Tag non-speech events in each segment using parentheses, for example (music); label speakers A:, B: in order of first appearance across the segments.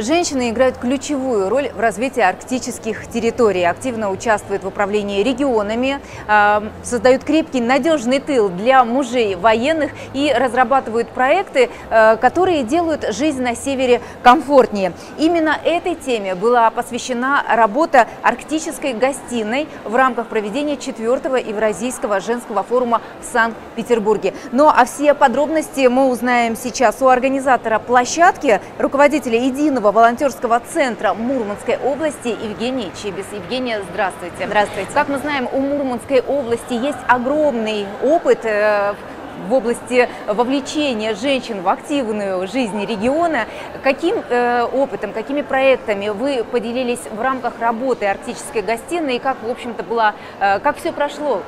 A: Женщины играют ключевую роль в развитии арктических территорий, активно участвуют в управлении регионами, э, создают крепкий, надежный тыл для мужей военных и разрабатывают проекты, э, которые делают жизнь на севере комфортнее. Именно этой теме была посвящена работа арктической гостиной в рамках проведения четвертого Евразийского женского форума в Санкт-Петербурге. Ну а все подробности мы узнаем сейчас у организатора площадки, руководителя единого Единого волонтерского центра Мурманской области Евгений Чибис. Евгения, здравствуйте.
B: Здравствуйте.
A: Как мы знаем, у Мурманской области есть огромный опыт э, в области вовлечения женщин в активную жизнь региона. Каким э, опытом, какими проектами вы поделились в рамках работы арктической гостиной и как, в общем-то, было, э, как все прошло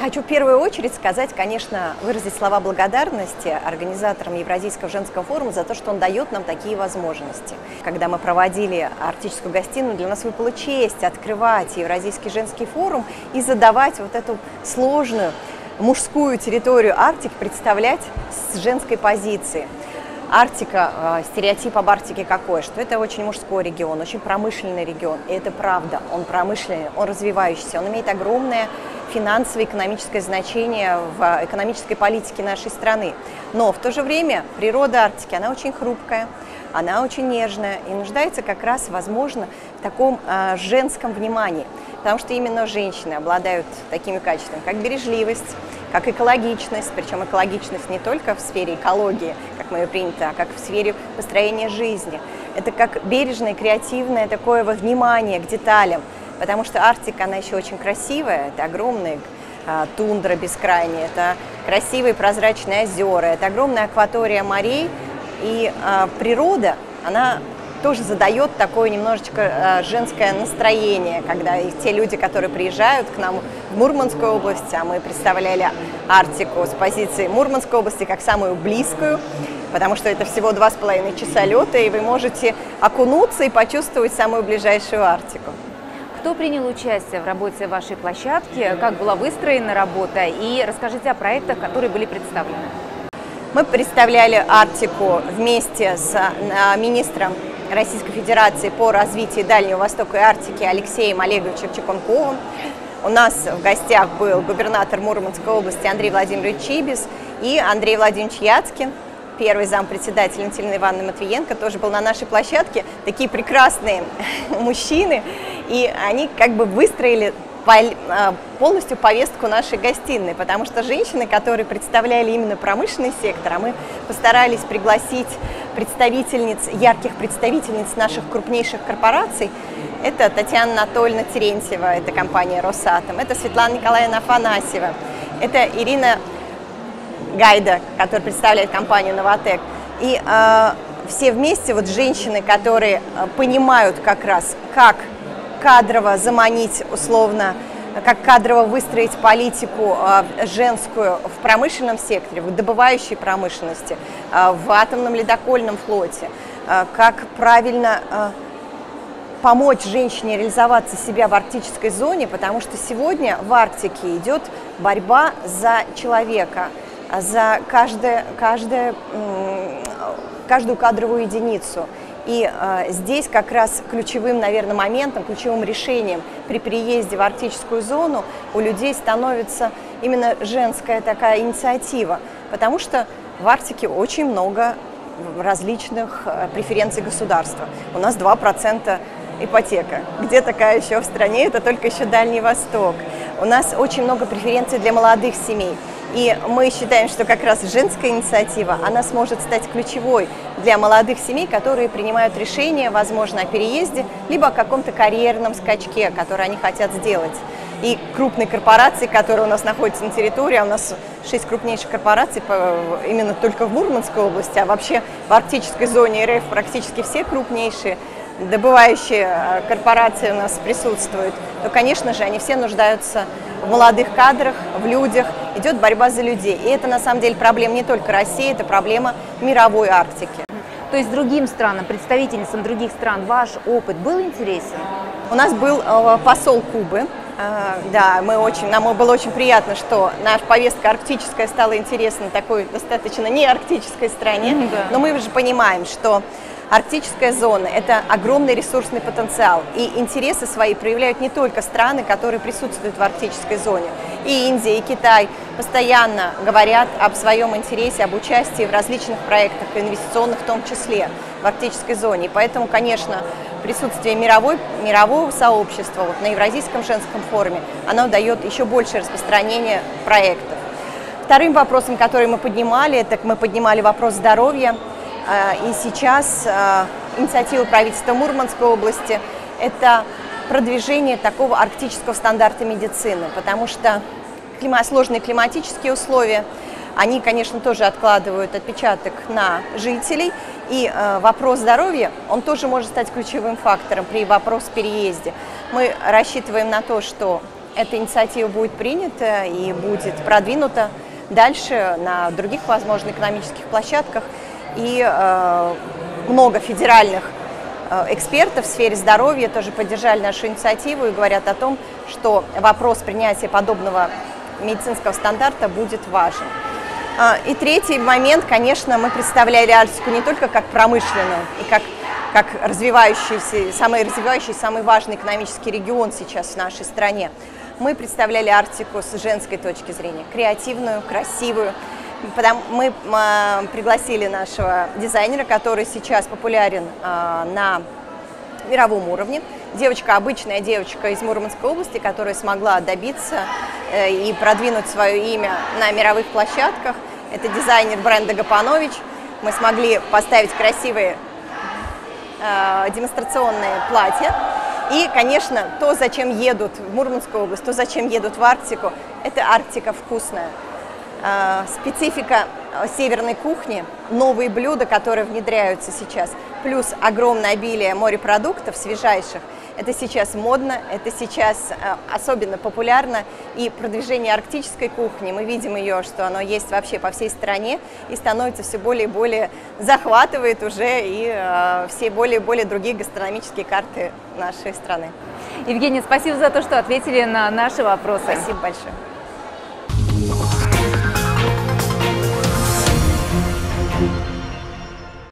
B: хочу в первую очередь сказать, конечно, выразить слова благодарности организаторам Евразийского женского форума за то, что он дает нам такие возможности. Когда мы проводили арктическую гостиную, для нас выпала честь открывать Евразийский женский форум и задавать вот эту сложную мужскую территорию Арктики представлять с женской позиции. Арктика, а, стереотип об Арктике какой? Что это очень мужской регион, очень промышленный регион. И это правда. Он промышленный, он развивающийся, он имеет огромное финансовое экономическое значение в экономической политике нашей страны. Но в то же время природа Арктики, она очень хрупкая, она очень нежная и нуждается как раз, возможно, в таком э, женском внимании. Потому что именно женщины обладают такими качествами, как бережливость, как экологичность, причем экологичность не только в сфере экологии, как мы ее принято, а как в сфере построения жизни. Это как бережное, креативное такое внимание к деталям, потому что Арктика, она еще очень красивая, это огромная а, тундра бескрайняя, это красивые прозрачные озера, это огромная акватория морей, и а, природа, она тоже задает такое немножечко а, женское настроение, когда те люди, которые приезжают к нам в Мурманскую область, а мы представляли Арктику с позиции Мурманской области как самую близкую, потому что это всего два с половиной часа лета, и вы можете окунуться и почувствовать самую ближайшую Арктику.
A: Кто принял участие в работе вашей площадки, как была выстроена работа и расскажите о проектах, которые были представлены.
B: Мы представляли Арктику вместе с а, министром Российской Федерации по развитию Дальнего Востока и Арктики Алексеем Олеговичем Чекунковым. У нас в гостях был губернатор Мурманской области Андрей Владимирович Чибис и Андрей Владимирович Яцкин, первый зампредседатель Валентина Ивановна Матвиенко, тоже был на нашей площадке. Такие прекрасные (laughs) мужчины, и они как бы выстроили а, полностью повестку нашей гостиной, потому что женщины, которые представляли именно промышленный сектор, а мы постарались пригласить представительниц, ярких представительниц наших крупнейших корпораций, это Татьяна Анатольевна Терентьева, это компания «Росатом», это Светлана Николаевна Афанасьева, это Ирина Гайда, которая представляет компанию «Новотек». И э, все вместе, вот женщины, которые понимают как раз, как кадрово заманить условно, как кадрово выстроить политику а, женскую в промышленном секторе, в добывающей промышленности, а, в атомном ледокольном флоте, как правильно помочь женщине реализоваться себя в арктической зоне, потому что сегодня в Арктике идет борьба за человека, за каждое, каждое, каждую кадровую единицу. И э, здесь как раз ключевым, наверное, моментом, ключевым решением при переезде в арктическую зону у людей становится именно женская такая инициатива, потому что в Арктике очень много различных э, преференций государства. У нас 2% ипотека. Где такая еще в стране? Это только еще Дальний Восток. У нас очень много преференций для молодых семей. И мы считаем, что как раз женская инициатива, она сможет стать ключевой для молодых семей, которые принимают решения, возможно, о переезде, либо о каком-то карьерном скачке, который они хотят сделать. И крупные корпорации, которые у нас находятся на территории, а у нас шесть крупнейших корпораций именно только в Мурманской области, а вообще в арктической зоне РФ практически все крупнейшие добывающие э, корпорации у нас присутствуют, то, конечно же, они все нуждаются в молодых кадрах, в людях, идет борьба за людей. И это на самом деле проблема не только России, это проблема мировой Арктики.
A: То есть другим странам, представительницам других стран ваш опыт был интересен?
B: У нас был э, посол Кубы, А, да, мы очень, нам было очень приятно, что наша повестка арктическая стала интересна такой достаточно не арктической стране. Да. Но мы уже понимаем, что Арктическая зона – это огромный ресурсный потенциал, и интересы свои проявляют не только страны, которые присутствуют в арктической зоне. И Индия, и Китай постоянно говорят об своем интересе, об участии в различных проектах, инвестиционных в том числе, в арктической зоне. И поэтому, конечно, присутствие мировой, мирового сообщества вот, на Евразийском женском форуме, оно дает еще большее распространение проектов. Вторым вопросом, который мы поднимали, это мы поднимали вопрос здоровья. А, и сейчас а, инициатива правительства Мурманской области – это продвижение такого арктического стандарта медицины, потому что сложные климатические условия, они, конечно, тоже откладывают отпечаток на жителей, и э, вопрос здоровья, он тоже может стать ключевым фактором при вопрос переезде. Мы рассчитываем на то, что эта инициатива будет принята и будет продвинута дальше на других, возможно, экономических площадках. И э, много федеральных э, экспертов в сфере здоровья тоже поддержали нашу инициативу и говорят о том, что вопрос принятия подобного медицинского стандарта будет важен. А, и третий момент, конечно, мы представляли Арктику не только как промышленную и как, как развивающийся, самый развивающий, самый важный экономический регион сейчас в нашей стране. Мы представляли Арктику с женской точки зрения, креативную, красивую, мы а, пригласили нашего дизайнера, который сейчас популярен а, на мировом уровне. Девочка, обычная девочка из Мурманской области, которая смогла добиться э, и продвинуть свое имя на мировых площадках. Это дизайнер бренда Гапанович. Мы смогли поставить красивые э, демонстрационные платья. И, конечно, то, зачем едут в Мурманскую область, то, зачем едут в Арктику, это Арктика вкусная. А, специфика северной кухни, новые блюда, которые внедряются сейчас, плюс огромное обилие морепродуктов свежайших. Это сейчас модно, это сейчас а, особенно популярно. И продвижение арктической кухни, мы видим ее, что оно есть вообще по всей стране и становится все более и более, захватывает уже и все более и более другие гастрономические карты нашей страны.
A: Евгения, спасибо за то, что ответили на наши вопросы.
B: Спасибо большое.